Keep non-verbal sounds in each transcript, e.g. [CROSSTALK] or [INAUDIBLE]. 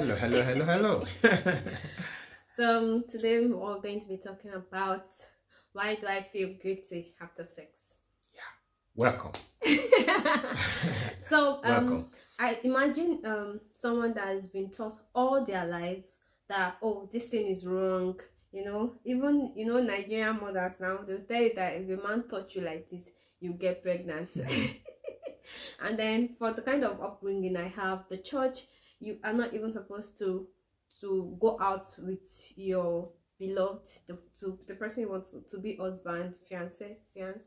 Hello, hello, hello, hello. [LAUGHS] So um, today we're all going to be talking about why do I feel guilty after sex? Yeah, welcome. [LAUGHS] so um, Welcome. I imagine um someone that has been taught all their lives that oh this thing is wrong. You know, even you know Nigerian mothers now they'll tell you that if a man touch you like this, you get pregnant. [LAUGHS] and then for the kind of upbringing I have, the church you are not even supposed to to go out with your beloved the, to the person you want to, to be husband fiance fiance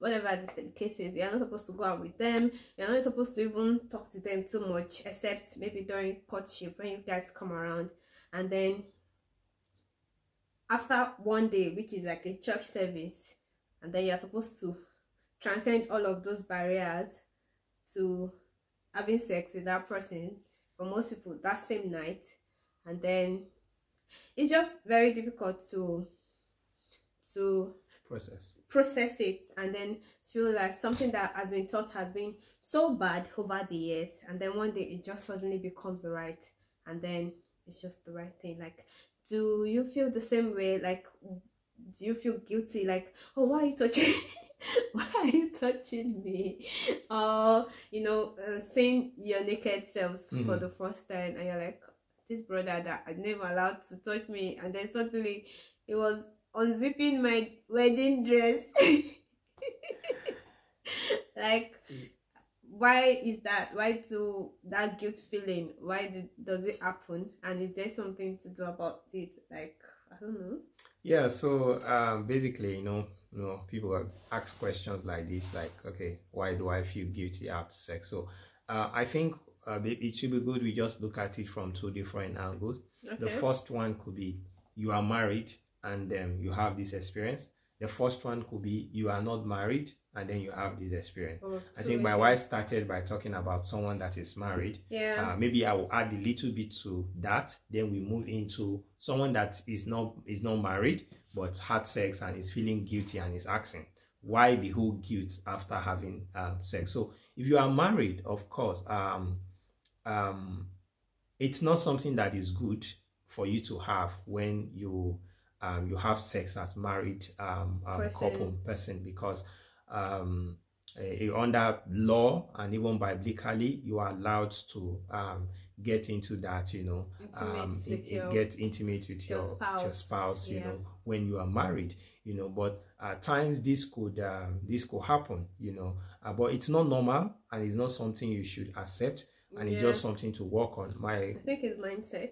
whatever the, case is. You're not supposed to go out with them. You're not supposed to even talk to them too much except maybe during courtship when you guys come around. And then after one day which is like a church service and then you're supposed to transcend all of those barriers to having sex with that person for most people that same night. And then it's just very difficult to to Process. process it and then feel like something that has been taught has been so bad over the years. And then one day it just suddenly becomes right. And then it's just the right thing. Like do you feel the same way? Like do you feel guilty? Like oh why are you touching [LAUGHS] [LAUGHS] why are you touching me? Or you know uh, seeing your naked selves for Mhm. the first time and you're like this brother that I never allowed to touch me. And then suddenly it was unzipping my wedding dress. [LAUGHS] Like why is that? Why do that guilt feeling? Why do, does it happen? And is there something to do about it? Like i don't know. Yeah, so um, basically, you know, you know, people asked questions like this, like, okay, why do I feel guilty after sex? So uh, I think uh, it should be good we just look at it from two different angles. okay The first one could be you are married and then you have this experience. The first one could be you are not married and then you have this experience. Oh, I think my wife started by talking about someone that is married. yeah Uh, maybe I will add a little bit to that. Then we move into someone that is not is not married but had sex and is feeling guilty and is asking why the whole guilt after having um, sex. So if you are married, of course, um, um, it's not something that is good for you to have when you um, you have sex as married um, um, Person. couple person because um, eh, under law and even biblically you are allowed to um, get into that you know um, it- it your- get intimate with your your, spouse, your spouse. you know when you are married you know. But at times this could um, this could happen you know. Uh, but it's not normal and it's not something you should accept. And it's just something to work on. My i think it's mindset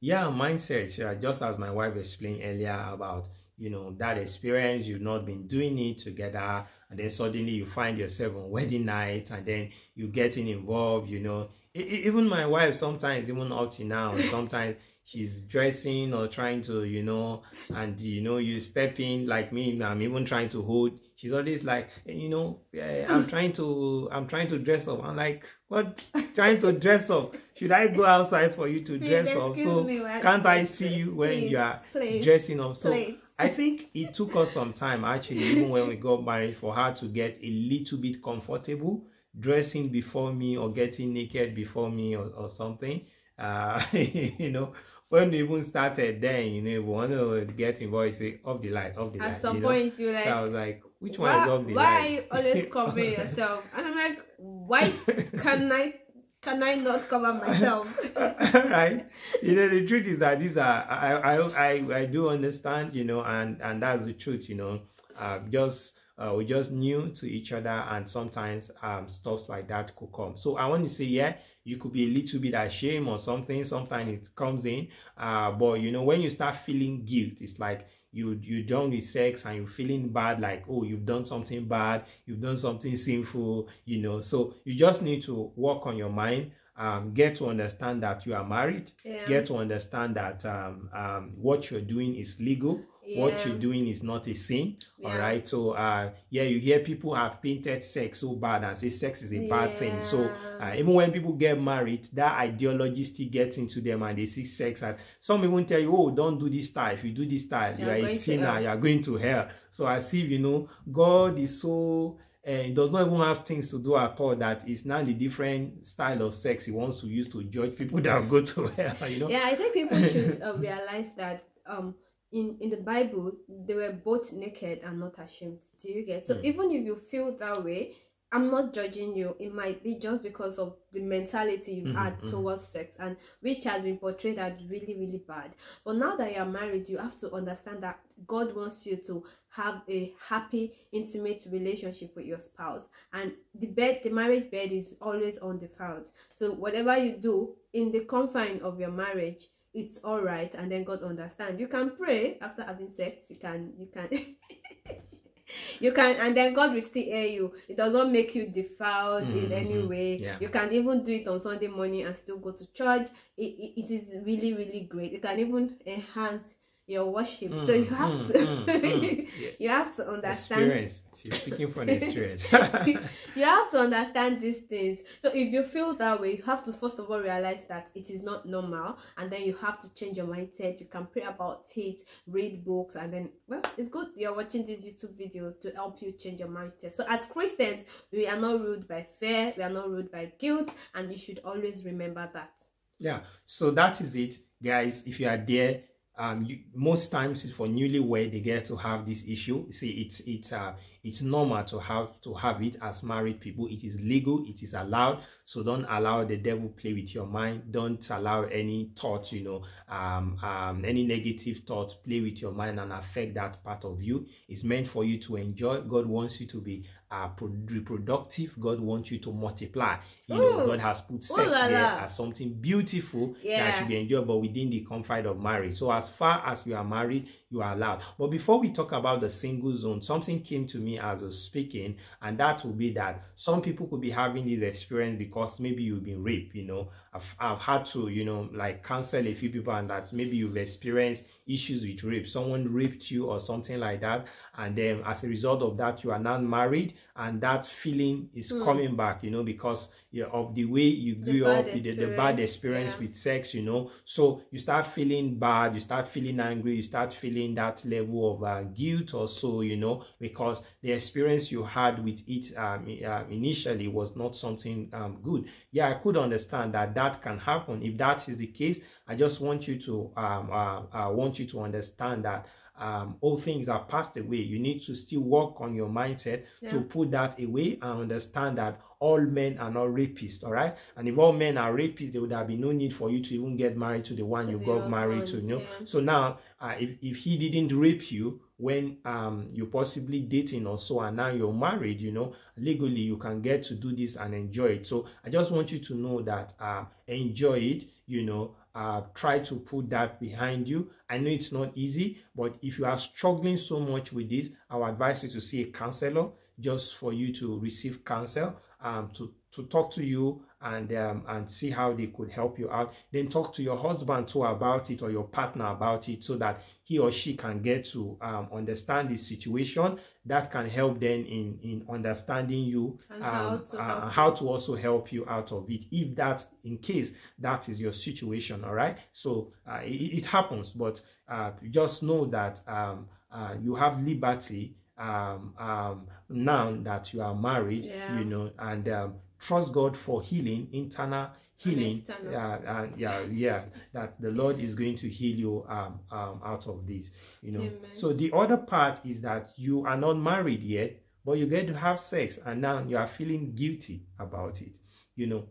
yeah mindset yeah, just as my wife explained earlier about you know that experience you've not been doing it together and then suddenly you find yourself on wedding night and then you getting involved you know. E- e- even my wife sometimes even up to now [LAUGHS] sometimes she's dressing or trying to you know and you know you step in like me i'm even trying to hold she's always like "Eh, you know eh, i'm trying to i'm trying to dress up. I'm like what? Trying to dress up? Should i go outside for you to Please dress up? so can't I see you when Please, you are please, dressing up? So. I think it took us some time actually, even when we got married, for her to get a little bit comfortable dressing before me or getting naked before me or, or something. Uh, [LAUGHS] you know, when we even started then, you know, we want to get involved, say, off the light, off the light. at some you know? point you're like so I was like, which one why, is off the why light? are you always [LAUGHS] covering yourself and i'm like why can i can i not cover myself [LAUGHS] right you know the truth is that these are I, I i i do understand you know and and that's the truth you know uh just uh, we're just new to each other and sometimes um stuff like that could come. So i want to say yeah you could be a little bit ashamed or something. Sometimes it comes in uh but you know when you start feeling guilt it's like you you done with sex and you're feeling bad like oh you've done something bad you've done something sinful you know. So you just need to work on your mind um, get to understand that you are married yeah. get to understand that um, um, what you're doing is legal what Yeah. you're doing is not a sin all Yeah. right so uh yeah you hear people have painted sex so bad and say sex is a bad thing. So uh, even when people get married that ideology still gets into them and they see sex as some even tell you oh don't do this style. If you do this style you You're are a sinner. hell. you are going to hell. So as if you know god is so and does not even have things to do at all that is now the different style of sex he wants to use to judge people [LAUGHS] that go to hell you know? Yeah i think people should uh, [LAUGHS] realize that um in in the bible they were both naked and not ashamed. Do you get? So mm. even if you feel that way I'm not judging you. It might be just because of the mentality you've mm-hmm, had mm-hmm. towards sex and which has been portrayed as really, really bad. But now that you're married, you have to understand that God wants you to have a happy, intimate relationship with your spouse. And the bed, the marriage bed is always on the undefiled. So whatever you do in the confine of your marriage, it's all right and then god understand you can pray after having sex you can you can [LAUGHS] [LAUGHS] you can and then god will still hear you it does not make you defiled mm-hmm. in any way yeah. you can even do it on sunday morning and still go to church it, it, it is really really great it can even enhance your worship. Mm, so you have mm, to mm, mm. [LAUGHS] you have to understand experience. She's speaking from experience. [LAUGHS] you have to understand these things. So if you feel that way, you have to first of all realize that it is not normal, and then you have to change your mindset. You can pray about it, read books, and then well, it's good you're watching these YouTube videos to help you change your mindset. So as Christians, we are not ruled by fear, we are not ruled by guilt, and you should always remember that. Yeah. So that is it, guys. If you are there um, you, most times for newlywed they get to have this issue. See, it's it's uh, it's normal to have to have it as married people. It is legal. It is allowed. So don't allow the devil play with your mind. Don't allow any thought, you know, um, um, any negative thoughts play with your mind and affect that part of you. It's meant for you to enjoy. God wants you to be uh, reproductive. God wants you to multiply. You Ooh. know, God has put sex Ooh, la, there as something beautiful yeah. that should be enjoyed, but within the confines of marriage. So as far as you are married, you are allowed. But before we talk about the single zone, something came to me as I was speaking, and that will be that some people could be having this experience because maybe you've been raped. You know, I've, I've had to, you know, like counsel a few people, and that maybe you've experienced issues with rape. Someone raped you or something like that, and then as a result of that, you are now married, and that feeling is mm. coming back. You know, because of the way you grew up, the, the, bad experience yeah. with sex, you know. So you start feeling bad, you start feeling angry, you start feeling that level of uh, guilt or so, you know, because the experience you had with it um, uh, initially was not something um, good. Yeah, I could understand that that can happen. If that is the case, I just want you to um, uh, uh want you to understand that um, all things are passed away. You need to still work on your mindset yeah. to put that away and understand that all men are not rapists, all right? And if all men are rapists, there would have been no need for you to even get married to the one to you got married one, to, you know? Yeah. So now, uh, if, if he didn't rape you when um, you're possibly dating or so, and now you're married, you know, legally you can get to do this and enjoy it. So I just want you to know that uh, enjoy it, you know, uh, try to put that behind you. I know it's not easy, but if you are struggling so much with this, I would advise you to see a counselor just for you to receive counsel um, to, to talk to you and um, and see how they could help you out. Then talk to your husband too about it or your partner about it so that he or she can get to um, understand the situation. That can help them in in understanding you and how, um, to uh, how to also help you out of it. If that in case that is your situation, all right. So uh, it, it, happens, but uh, just know that um, uh, you have liberty um, um, now that you are married, yeah. you know, and um, trust God for healing, internal healing. Yeah, and yeah, yeah, that the Lord is going to heal you um, um, out of this, you know. Amen. So the other part is that you are not married yet, but you get to have sex, and now you are feeling guilty about it, you know.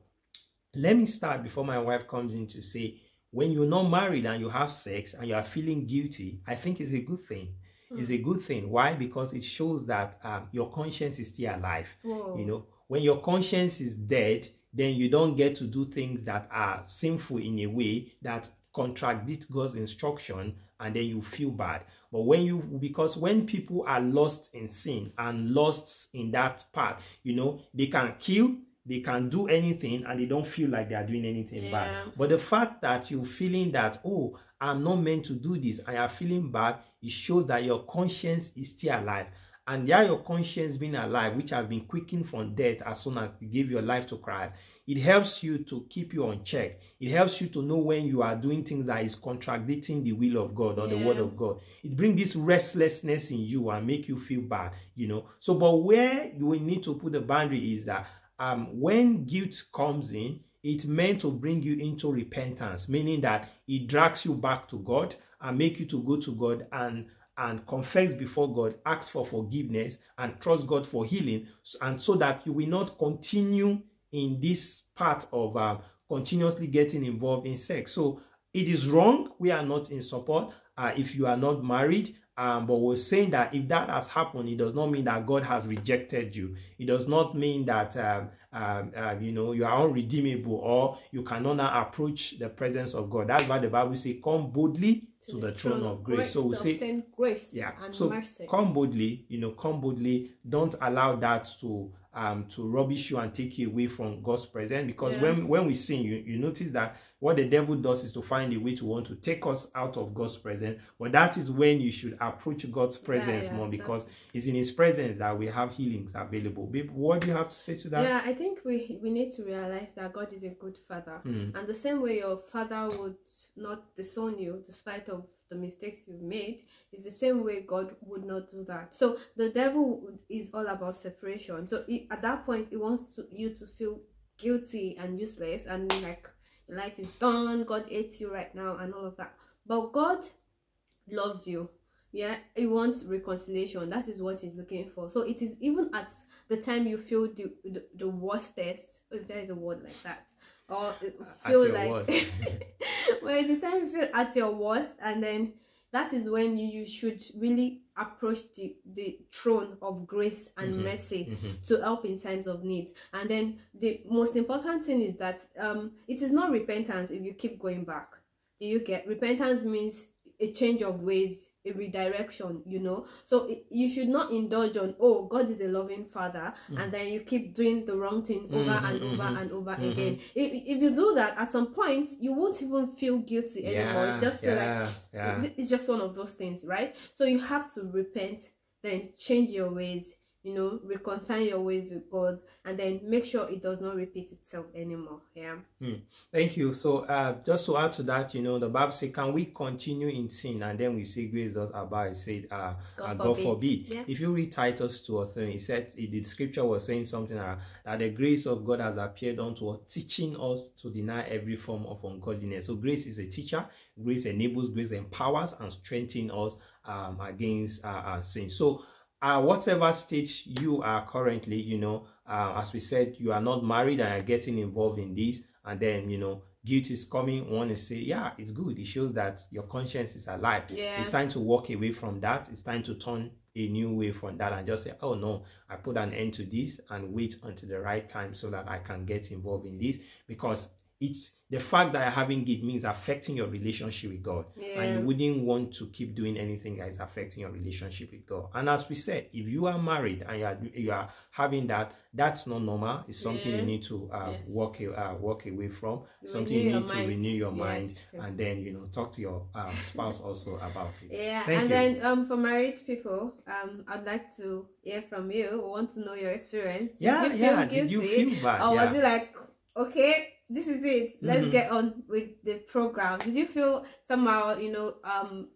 Let me start before my wife comes in to say, when you're not married and you have sex and you are feeling guilty, I think it's a good thing is a good thing. Why? Because it shows that um, your conscience is still alive. Whoa. You know, when your conscience is dead, then you don't get to do things that are sinful in a way that contradict God's instruction and then you feel bad. But when you, because when people are lost in sin and lost in that part, you know, they can kill, they can do anything and they don't feel like they are doing anything yeah. bad. But the fact that you're feeling that, oh, I'm not meant to do this, I am feeling bad, it shows that your conscience is still alive. and yeah, your conscience being alive, which has been quickened from death as soon as you give your life to Christ, it helps you to keep you on check. It helps you to know when you are doing things that is contradicting the will of God or yeah. the word of God. It brings this restlessness in you and make you feel bad, you know. So, but where you will need to put the boundary is that um, when guilt comes in, it's meant to bring you into repentance, meaning that it drags you back to God and make you to go to God and and confess before God, ask for forgiveness and trust God for healing, and so that you will not continue in this part of um, continuously getting involved in sex. So it is wrong. We are not in support. Uh, if you are not married, um, but we're saying that if that has happened, it does not mean that God has rejected you. It does not mean that um, um, uh, you know you are unredeemable or you cannot now approach the presence of God. That's why the Bible says, "Come boldly to, to the, throne, of grace." grace so we say, grace yeah. so mercy. come boldly. You know, come boldly. Don't allow that to um to rubbish you and take you away from God's presence. Because yeah. when when we sin, you you notice that what the devil does is to find a way to want to take us out of God's presence. But that is when you should approach God's presence yeah, yeah, more because it's in His presence that we have healings available. Babe, what do you have to say to that? Yeah, I think we we need to realize that God is a good Father, mm. and the same way your Father would not disown you despite of the mistakes you've made is the same way God would not do that. So the devil is all about separation. So at that point, he wants to, you to feel guilty and useless and like life is done god hates you right now and all of that. But god loves you. Yeah he wants reconciliation. That is what he's looking for. So it is even at the time you feel the the, the worstest if there is a word like that or feel like when [LAUGHS] [LAUGHS] the time you feel at your worst and then that is when you, should really approach the, the throne of grace and mm-hmm. mercy mm-hmm. to help in times of need. And then the most important thing is that um, it is not repentance if you keep going back. Do you get repentance means a change of ways a redirection you know so it, you should not indulge on oh god is a loving father mm. and then you keep doing the wrong thing over mm-hmm, and over mm-hmm, and over mm-hmm. again if, if you do that at some point you won't even feel guilty anymore yeah, just feel yeah, like yeah. it's just one of those things right so you have to repent then change your ways you know reconcile your ways with god and then make sure it does not repeat itself anymore yeah? Hmm. thank you. So uh just to add to that you know the bible says can we continue in sin? And then we see grace about it said uh god, uh, god forbid, forbid. Yeah. if you read titus 2 or 3 it said the scripture was saying something uh, that the grace of god has appeared unto us teaching us to deny every form of ungodliness. So grace is a teacher. Grace enables grace empowers and strengthens us um against uh, uh sin. So uh, whatever stage you are currently, you know, uh, as we said, you are not married and are getting involved in this, and then, you know, guilt is coming, want to say, yeah, it's good. It shows that your conscience is alive. Yeah. It's time to walk away from that. It's time to turn a new way from that and just say, oh no, I put an end to this and wait until the right time so that I can get involved in this because it's the fact that you're having it means affecting your relationship with God. Yeah. And you wouldn't want to keep doing anything that is affecting your relationship with God. And as we said, if you are married and you are, you are having that, that's not normal. It's something yeah. you need to uh, yes. walk uh, walk away from. Renew something you need to mind. renew your yes. mind, and then you know talk to your um, spouse also about it. Yeah, Thank and you. then um, for married people, um, I'd like to hear from you. We want to know your experience. Yeah, Did you feel yeah. Guilty? Did you feel bad? Or yeah. was it like okay? This is it let's mm-hmm. get on with the program did you feel somehow you know um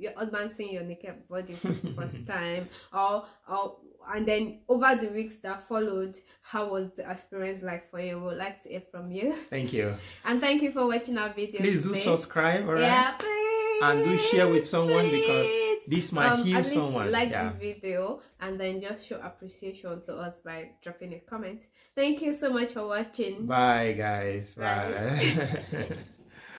your husband seeing your naked body for the first [LAUGHS] time or or and then over the weeks that followed how was the experience like for you we would like to hear from you thank you [LAUGHS] and thank you for watching our video please today. do subscribe all right yeah please and do share with someone please. because this might um, heal someone like yeah. this video and then just show appreciation to us by dropping a comment thank you so much for watching bye guys bye, bye. [LAUGHS]